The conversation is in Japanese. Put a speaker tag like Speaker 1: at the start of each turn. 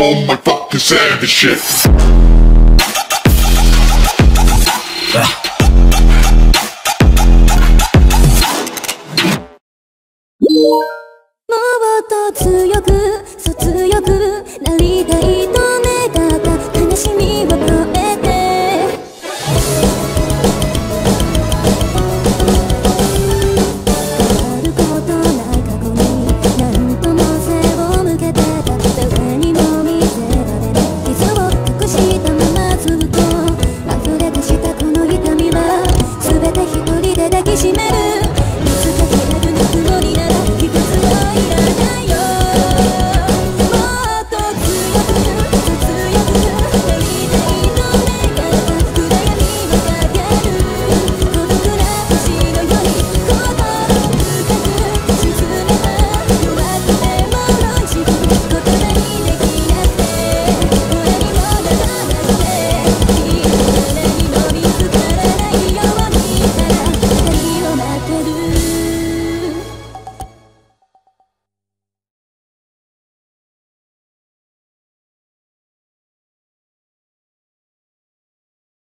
Speaker 1: on my fucking savage shit.
Speaker 2: もっと強くそう強くなりたい